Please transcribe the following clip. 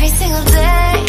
every single day.